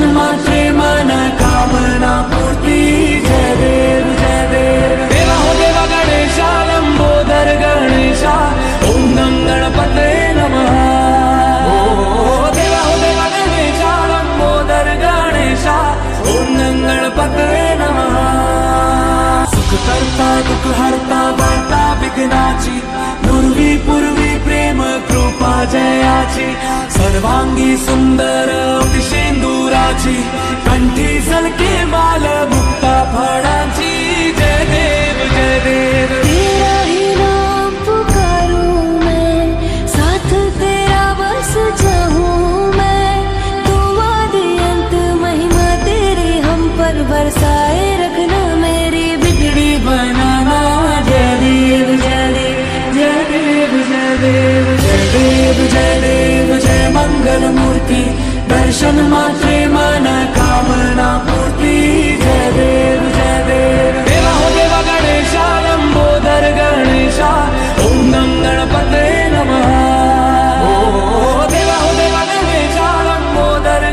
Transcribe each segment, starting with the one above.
जन्माचे जयाची सर्वांगी सुंदर शेंदुराची कंठी सलके माल मूर्ति, दर्शन मात्रे मन, कामना पूर्ती। जय देव जय देव। देवा हो देवा गणेशा लंबोदर गणेशा, ओम नम गणपते नमः।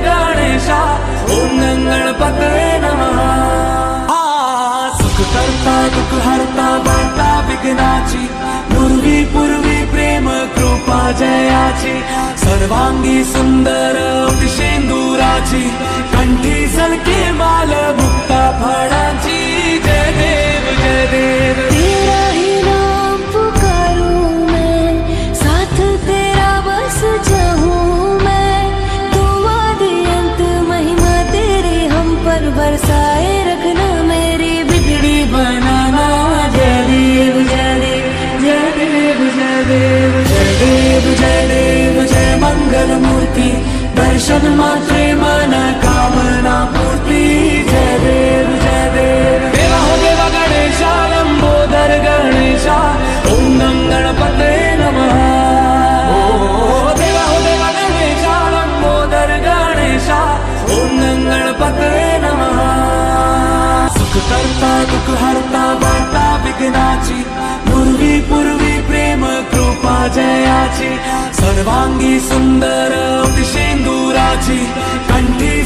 गणेशा नम आ, सुख करता, दुःख हरता पूर्वी पूर्वी प्रेम, कृपा जयाची। सर्वाङ्गी सुन्दर सेन्दूरा कण्ठी सलके मना मन जयाची सर्वांगी सुंदर शेंदुराची कंठी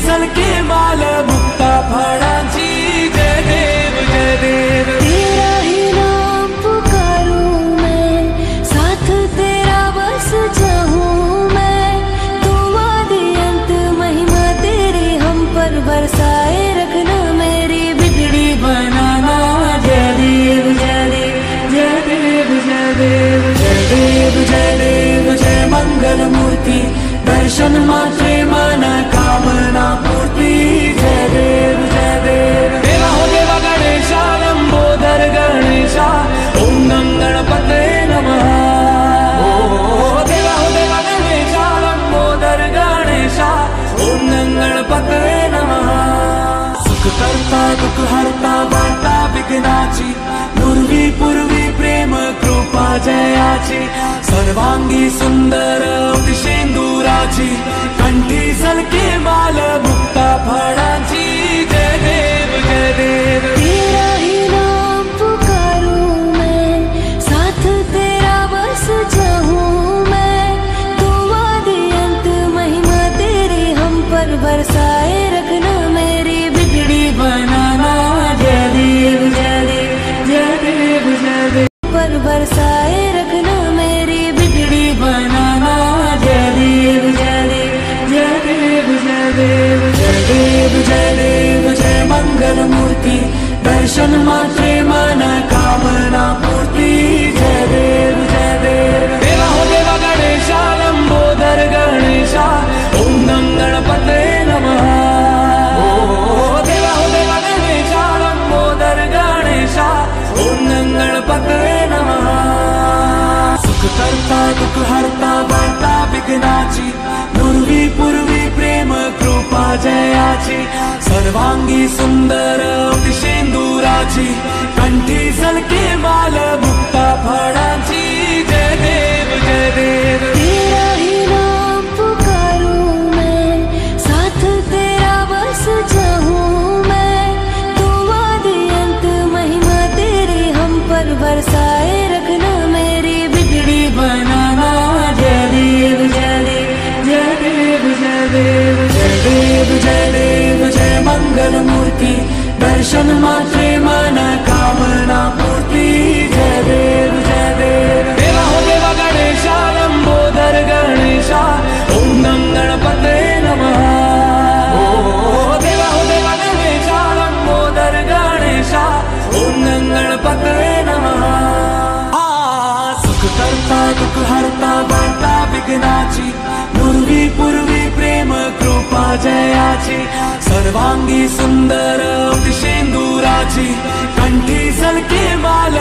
दर्शन मात्रे जयाची सर्वांगी सुंदर शेंदुराची कंठी सलके माल मुक्ता फळांची. जय करता दुःख हरता वार्ता विघ्नाची पूर्वी पूर्वी प्रेम कृपा जयाची सर्वांगी सुंदर शेंदुराची कंठी सलके माल मुक्ता फळांची जय देव जय देव। तेरा ही नाम पुकारूं मैं, साथ तेरा बस चाहूँ मैं। तुम आदि अंत, महिमा तेरी हम पर बरसाए, रखना मेरी बिगड़ी बनाना। जय देव जय देव जय देव जय देव जय देव जय देव, जय मंगल मूर्ति। दर्शन मात्रे मन कामना पूर्ति। जय देव जय देव। देवा हो देवा गणेशा लंबोदर गणेश। ओम नम गणपते नमः। देवा हो देवा गणेशा लंबोदर गणेश। ओम नम गणपते नम। आ, सुख करता, दुख हरता, बांटा, विघ्नाची। पूर्वी पूर्वी प्रेम, कृपा, जयाची। सर्वाङ्गी सुन्दर सेन्दूरा कण्ठी सलके बाल